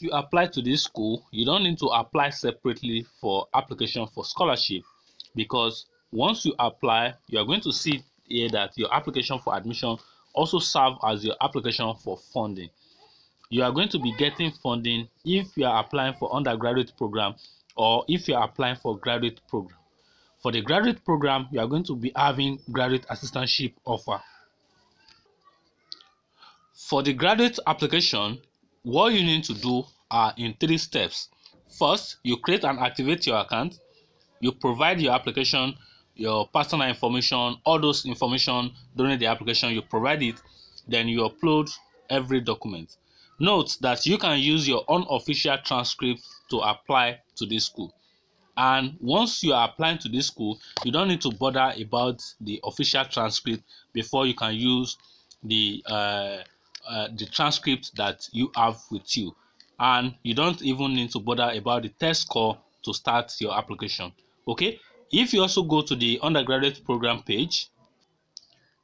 you apply to this school you don't need to apply separately for application for scholarship because once you apply you are going to see here that your application for admission also serve as your application for funding. You are going to be getting funding if you are applying for undergraduate program or if you are applying for graduate program. For the graduate program you are going to be having graduate assistantship offer. For the graduate application what you need to do are in three steps. First you create and activate your account. You provide your application your personal information all those information during the application you provide it. Then you upload every document. Note that you can use your unofficial transcript to apply to this school. And once you are applying to this school you don't need to bother about the official transcript before you can use the uh, uh, the transcript that you have with you. And you don't even need to bother about the test score to start your application okay? If you also go to the undergraduate program page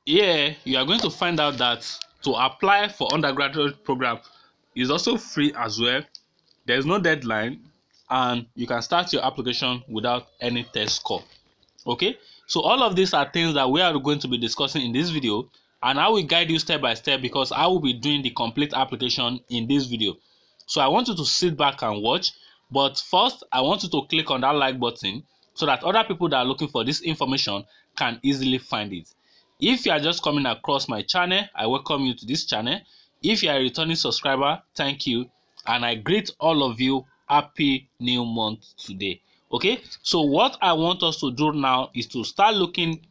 here you are going to find out that to apply for undergraduate program is also free as well. There is no deadline and you can start your application without any test score okay? So all of these are things that we are going to be discussing in this video and I will guide you step by step because I will be doing the complete application in this video. So I want you to sit back and watch but first I want you to click on that like button so that other people that are looking for this information can easily find it. If you are just coming across my channel I welcome you to this channel. If you are a returning subscriber thank you and I greet all of you happy new month today. Okay? So what i want us to do now is to start looking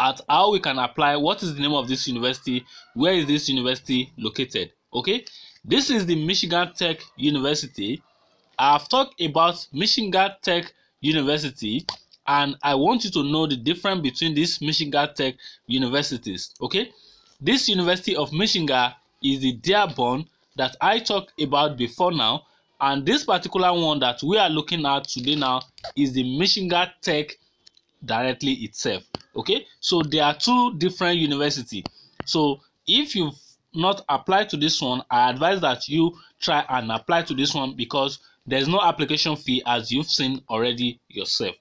at how we can apply what is the name of this university where is this university located okay? This is the michigan tech university. I've talked about michigan tech university and i want you to know the difference between these michigan tech universities okay? This university of michigan is the dearborn that i talked about before now and this particular one that we are looking at today now is the michigan tech directly itself okay? So there are two different university. So if you've not applied to this one i advise that you try and apply to this one because there's no application fee as you've seen already yourself.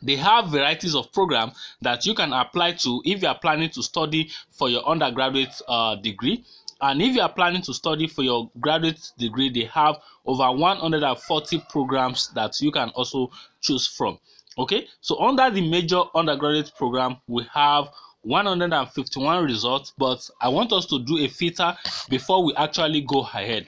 They have varieties of program that you can apply to if you are planning to study for your undergraduate uh, degree. And if you are planning to study for your graduate degree they have over 140 programs that you can also choose from okay so under the major undergraduate program we have 151 results but i want us to do a filter before we actually go ahead.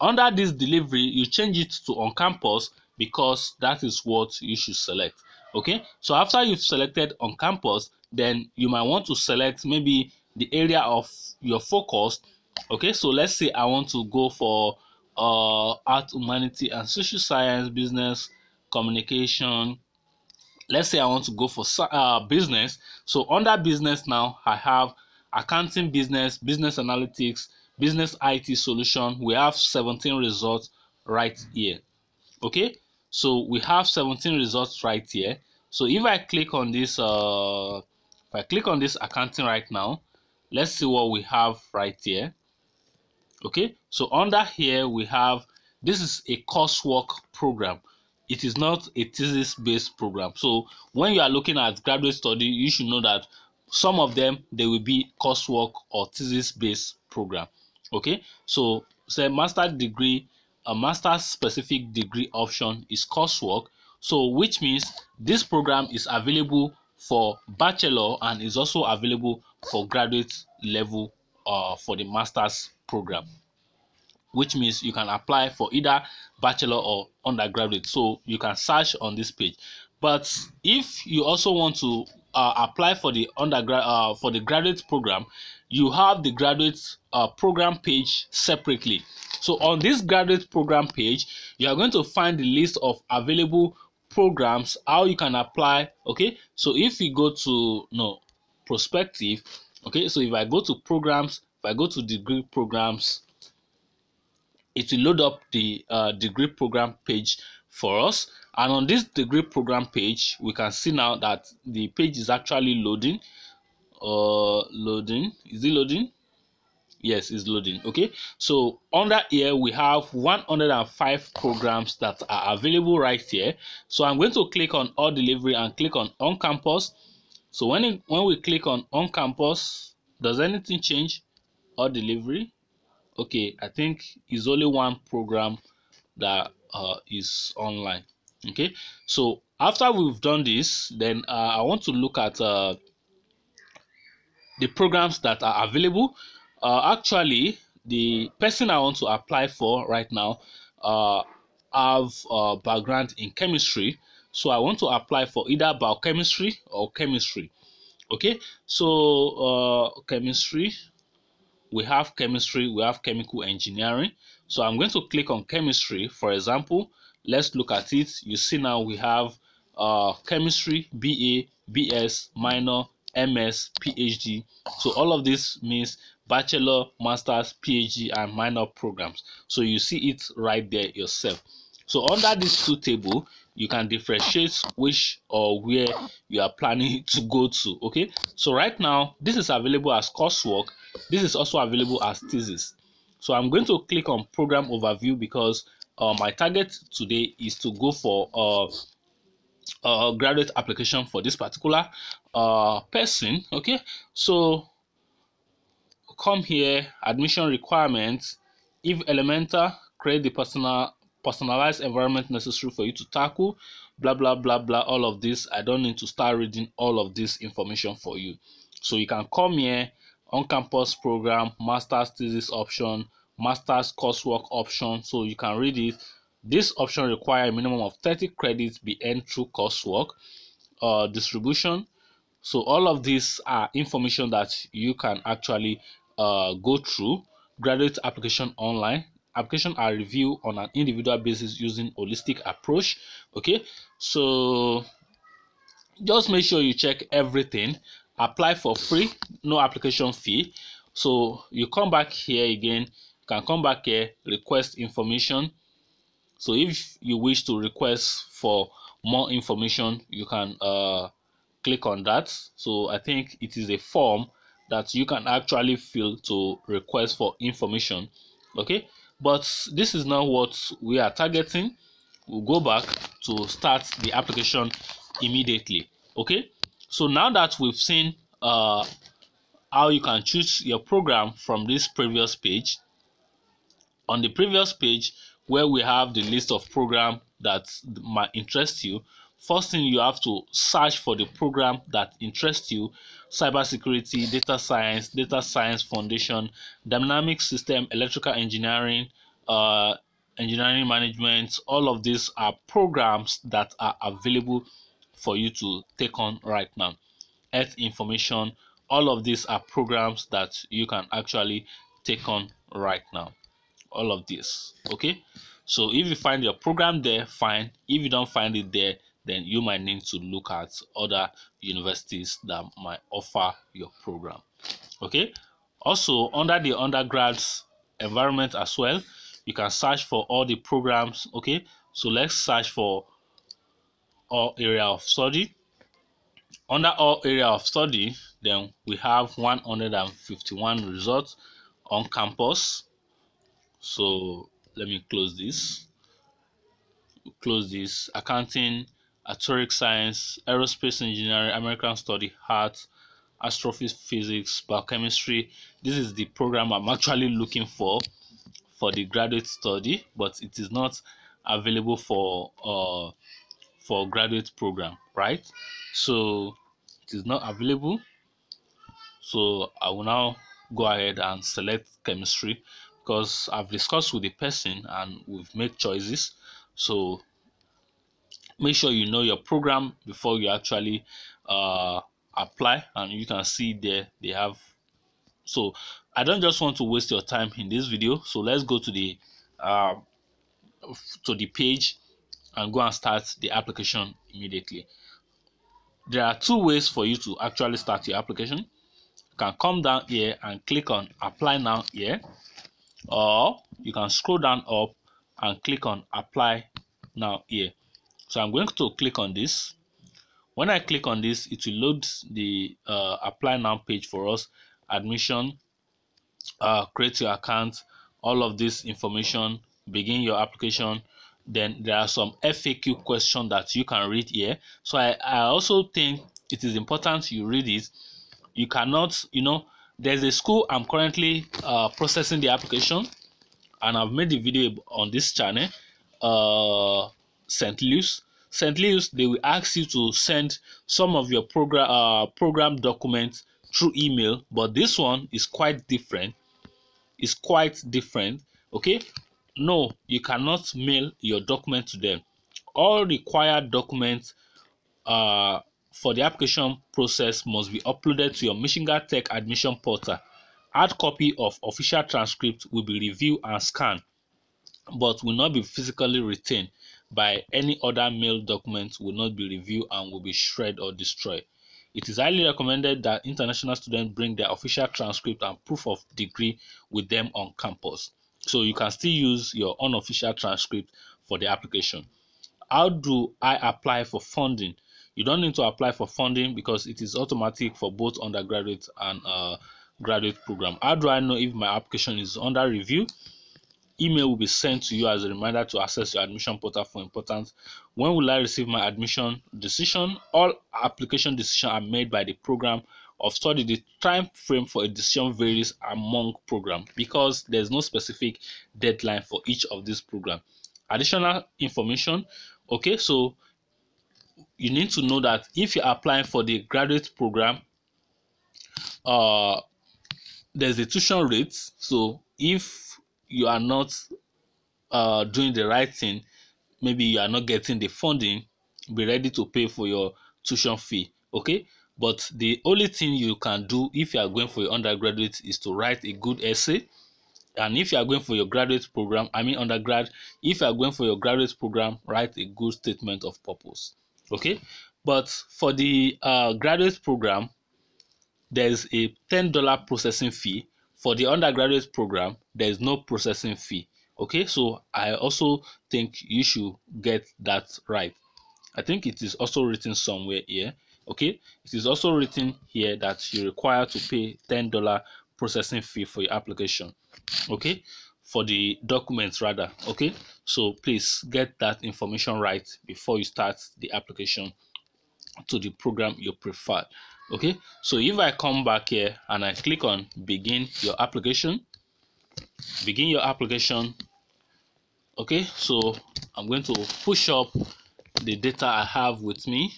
Under this delivery you change it to on campus because that is what you should select okay? So after you've selected on campus then you might want to select maybe the area of your focus okay? So let's say i want to go for uh art humanity and social science business communication let's say i want to go for uh, business. So under business now i have accounting business business analytics business it solution. We have 17 results right here. Okay? So we have 17 results right here. So if i click on this uh if i click on this accounting right now let's see what we have right here. Okay? So under here we have this is a coursework program it is not a thesis based program. So when you are looking at graduate study you should know that some of them they will be coursework or thesis based program. Okay? So say master degree a master specific degree option is coursework. So which means this program is available for bachelor and is also available for graduate level uh, for the master's program which means you can apply for either bachelor or undergraduate. So you can search on this page. But if you also want to uh, apply for the undergrad uh, for the graduate program you have the graduate uh, program page separately. So on this graduate program page you are going to find the list of available programs how you can apply okay? So if you go to no prospective okay? So if i go to programs if i go to degree programs it will load up the uh, degree program page for us. And on this degree program page we can see now that the page is actually loading. Uh loading. Is it loading? Yes it's loading. Okay. So under here we have 105 programs that are available right here. So i'm going to click on all delivery and click on on campus. So when it, when we click on on campus does anything change? Or delivery okay i think it's only one program that uh, is online okay? So after we've done this then uh, i want to look at uh, the programs that are available. Uh, actually the person i want to apply for right now uh, have a background in chemistry. So i want to apply for either biochemistry or chemistry okay? So uh, chemistry we have chemistry we have chemical engineering. So i'm going to click on chemistry. For example let's look at it. You see now we have uh, chemistry ba bs minor ms phd so all of this means bachelor masters phd and minor programs. So you see it right there yourself so under this two table you can differentiate which or where you are planning to go to okay? So right now this is available as coursework. This is also available as thesis. So i'm going to click on program overview because uh, my target today is to go for uh, a graduate application for this particular uh, person okay? So come here admission requirements if elemental create the personal personalized environment necessary for you to tackle blah blah blah blah all of this. I don't need to start reading all of this information for you. So you can come here on campus program master's thesis option master's coursework option. So you can read it. This option require a minimum of 30 credits be earned through coursework uh, distribution. So all of these are information that you can actually uh, go through graduate application online application are reviewed on an individual basis using holistic approach okay? So just make sure you check everything. Apply for free no application fee. So you come back here again. You can come back here request information. So if you wish to request for more information you can uh, click on that. So i think it is a form that you can actually fill to request for information okay but this is now what we are targeting. We'll go back to start the application immediately okay? So now that we've seen uh, how you can choose your program from this previous page on the previous page where we have the list of program that might interest you first thing you have to search for the program that interests you cybersecurity data science data science foundation dynamic system electrical engineering uh, engineering management all of these are programs that are available for you to take on right now. Earth information all of these are programs that you can actually take on right now. All of this okay? So if you find your program there fine. If you don't find it there then you might need to look at other universities that might offer your program. Okay? Also under the undergrads environment as well you can search for all the programs okay? So let's search for all area of study. Under all area of study then we have 151 results on campus. So let me close this. Close this accounting Atomic science, aerospace engineering, American study, art, astrophysics, Physics, biochemistry. This is the program I'm actually looking for for the graduate study, but it is not available for uh, for graduate program, right? So it is not available. So I will now go ahead and select chemistry because I've discussed with the person and we've made choices. So make sure you know your program before you actually uh, apply and you can see there they have. So i don't just want to waste your time in this video. So let's go to the uh, to the page and go and start the application immediately. There are two ways for you to actually start your application. You can come down here and click on apply now here or you can scroll down up and click on apply now here so I'm going to click on this. When I click on this, it will load the uh, apply now page for us, admission, uh, create your account all of this information begin your application. Then there are some faq questions that you can read here. So I, I also think it is important you read it. You cannot you know there's a school i'm currently uh, processing the application and i've made a video on this channel. Uh st louis. St louis they will ask you to send some of your program uh, program documents through email but this one is quite different. Is quite different okay? No you cannot mail your document to them. All required documents uh, for the application process must be uploaded to your michigan tech admission portal. Hard copy of official transcript will be reviewed and scanned but will not be physically retained by any other mail document will not be reviewed and will be shredded or destroyed it is highly recommended that international students bring their official transcript and proof of degree with them on campus. So you can still use your unofficial transcript for the application. How do I apply for funding? You don't need to apply for funding because it is automatic for both undergraduate and uh, graduate program. How do I know if my application is under review? Email will be sent to you as a reminder to access your admission portal for important when will i receive my admission decision? All application decisions are made by the program of study. The time frame for a decision varies among program because there's no specific deadline for each of these program. Additional information. Okay so you need to know that if you're applying for the graduate program uh there's a tuition rate. So if you are not uh, doing the right thing, maybe you are not getting the funding, be ready to pay for your tuition fee. Okay. But the only thing you can do if you are going for your undergraduate is to write a good essay. And if you are going for your graduate program, I mean undergrad, if you are going for your graduate program, write a good statement of purpose. Okay. But for the uh, graduate program, there's a $10 processing fee for the undergraduate program there is no processing fee okay? So i also think you should get that right. I think it is also written somewhere here okay? It is also written here that you require to pay ten dollar processing fee for your application okay? For the documents rather okay? So please get that information right before you start the application to the program you prefer okay? So if i come back here and i click on begin your application begin your application okay? So i'm going to push up the data i have with me.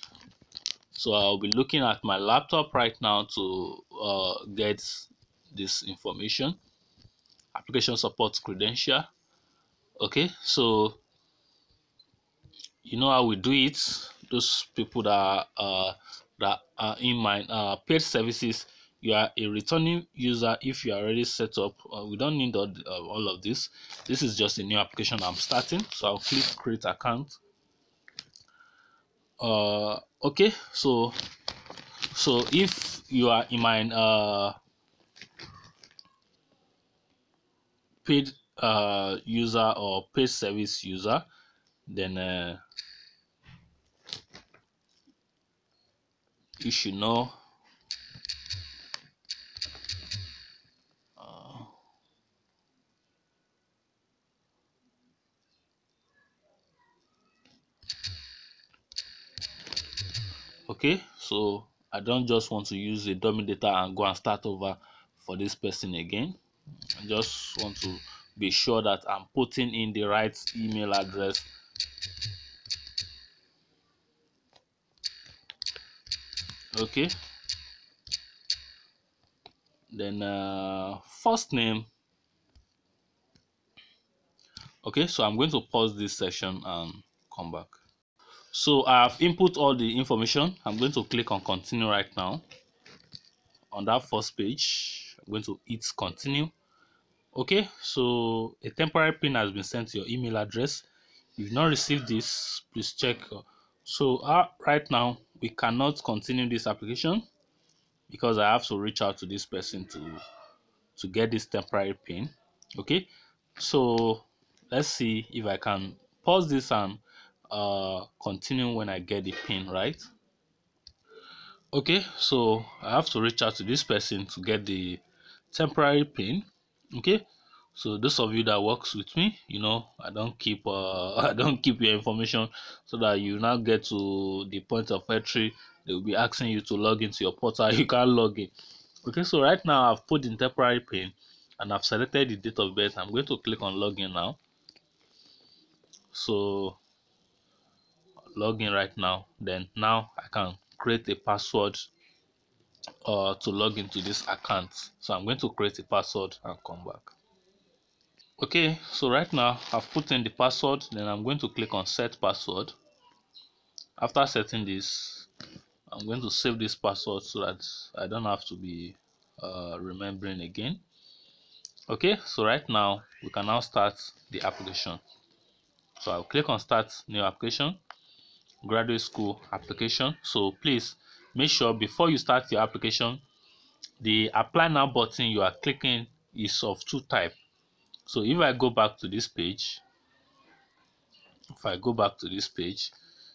So i'll be looking at my laptop right now to uh, get this information. Application support credential okay? So you know how we do it? Those people that uh, that are in my uh, paid services you are a returning user if you are already set up. Uh, we don't need all, uh, all of this. This is just a new application i'm starting so i'll click create account. Uh okay so so if you are in my uh paid uh user or paid service user then uh, you should know. Uh, okay so I don't just want to use the dummy data and go and start over for this person again. I just want to be sure that I'm putting in the right email address okay. Then uh, first name. Okay so i'm going to pause this session and come back. So i've input all the information. I'm going to click on continue right now. On that first page i'm going to hit continue. Okay so a temporary pin has been sent to your email address. If you've not received this please check so uh, right now we cannot continue this application because I have to reach out to this person to to get this temporary pin okay? So let's see if I can pause this and uh, continue when I get the pin right? Okay so I have to reach out to this person to get the temporary pin okay so those of you that works with me you know i don't keep uh i don't keep your information so that you now get to the point of entry. They will be asking you to log into your portal. You can't log in. Okay so right now i've put in temporary pin and i've selected the date of birth. I'm going to click on login now. So login right now. Then now i can create a password uh, to log into this account. So i'm going to create a password and come back okay so right now i've put in the password then i'm going to click on set password. After setting this i'm going to save this password so that i don't have to be uh, remembering again. Okay so right now we can now start the application. So i'll click on start new application graduate school application. So please make sure before you start your application the apply now button you are clicking is of two type so if i go back to this page if i go back to this page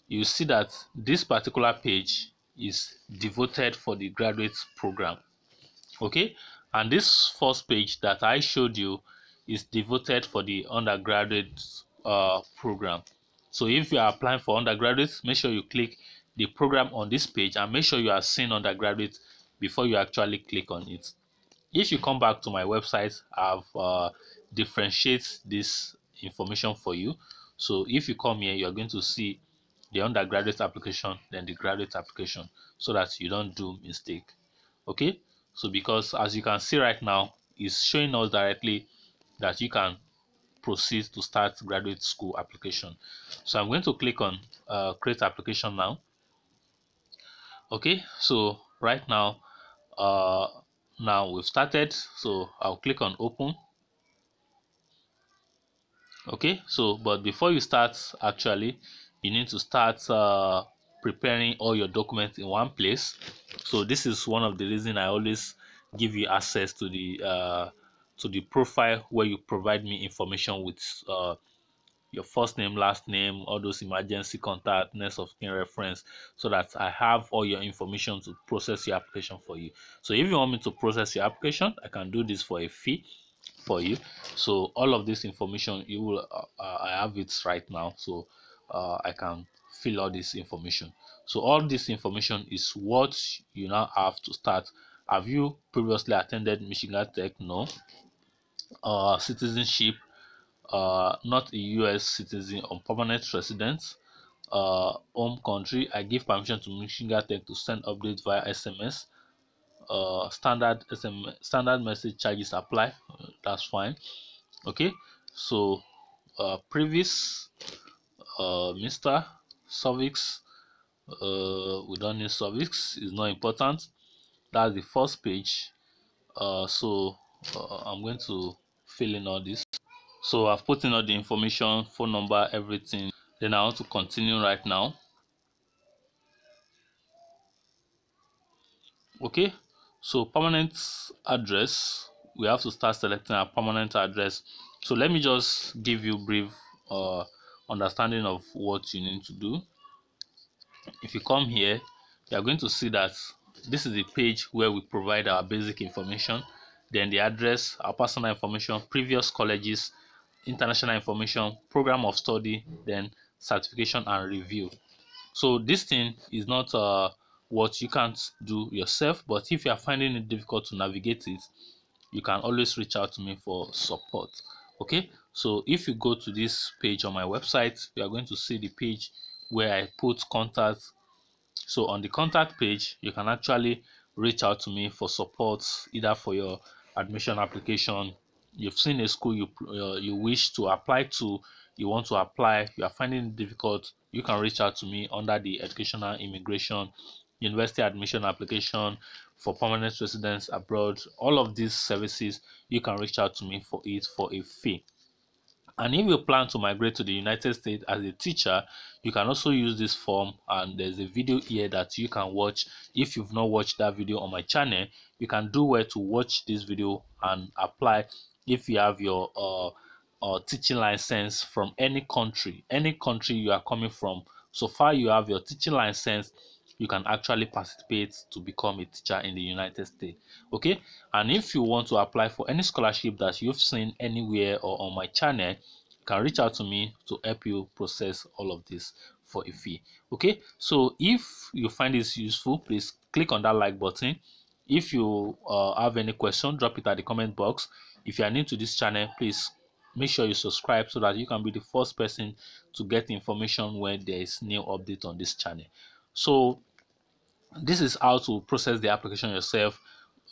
you see that this particular page is devoted for the graduate program. Okay? And this first page that i showed you is devoted for the undergraduate uh, program. So if you are applying for undergraduates make sure you click the program on this page and make sure you are seeing undergraduate before you actually click on it. If you come back to my website i've uh, differentiate this information for you. So if you come here you're going to see the undergraduate application then the graduate application so that you don't do mistake. Okay? So because as you can see right now it's showing us directly that you can proceed to start graduate school application. So i'm going to click on uh, create application now. Okay? So right now uh now we've started. So i'll click on open okay so but before you start actually you need to start uh, preparing all your documents in one place. So this is one of the reason i always give you access to the uh, to the profile where you provide me information with uh, your first name last name all those emergency contact next of kin reference so that i have all your information to process your application for you. So if you want me to process your application i can do this for a fee for you. So all of this information you will uh, uh, i have it right now so uh, i can fill all this information. So all this information is what you now have to start. Have you previously attended michigan tech? No. Uh citizenship? Uh not a u.s citizen or permanent resident? Uh home country? I give permission to michigan tech to send updates via sms uh, standard SM, standard message charges apply. That's fine. Okay, so uh, previous uh, Mr. Suffix, uh, we don't need suffix, is not important. That's the first page. Uh, so uh, I'm going to fill in all this. So I've put in all the information, phone number, everything. Then I want to continue right now. Okay, so permanent address we have to start selecting our permanent address. So let me just give you brief uh, understanding of what you need to do. If you come here you are going to see that this is the page where we provide our basic information then the address our personal information previous colleges international information program of study then certification and review. So this thing is not uh, what you can't do yourself but if you are finding it difficult to navigate it you can always reach out to me for support okay? So if you go to this page on my website you are going to see the page where i put contact. So on the contact page you can actually reach out to me for support either for your admission application. You've seen a school you uh, you wish to apply to you want to apply you are finding it difficult you can reach out to me under the educational immigration university admission application for permanent residents abroad all of these services you can reach out to me for it for a fee. And if you plan to migrate to the united states as a teacher you can also use this form and there's a video here that you can watch. If you've not watched that video on my channel you can do where to watch this video and apply if you have your uh, uh, teaching license from any country. Any country you are coming from. So far you have your teaching license you can actually participate to become a teacher in the United States. Okay, and if you want to apply for any scholarship that you've seen anywhere or on my channel, you can reach out to me to help you process all of this for a fee. Okay, so if you find this useful, please click on that like button. If you uh, have any question, drop it at the comment box. If you are new to this channel, please make sure you subscribe so that you can be the first person to get information when there is new update on this channel so this is how to process the application yourself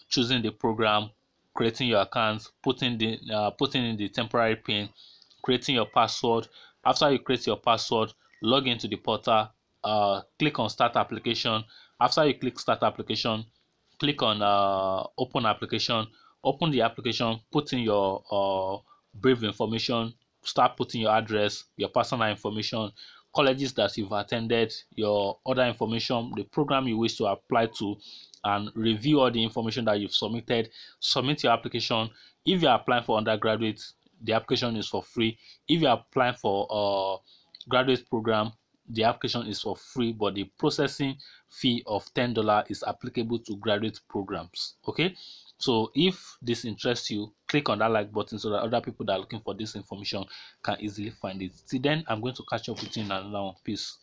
choosing the program creating your account putting the uh, putting in the temporary pin creating your password. After you create your password log into the portal uh, click on start application. After you click start application click on uh, open application. Open the application put in your uh, brief information. Start putting your address your personal information colleges that you've attended your other information the program you wish to apply to and review all the information that you've submitted submit your application. If you're applying for undergraduate the application is for free. If you're applying for a graduate program the application is for free but the processing fee of ten dollar is applicable to graduate programs okay so if this interests you click on that like button so that other people that are looking for this information can easily find it. Till then i'm going to catch up with you in another one. Peace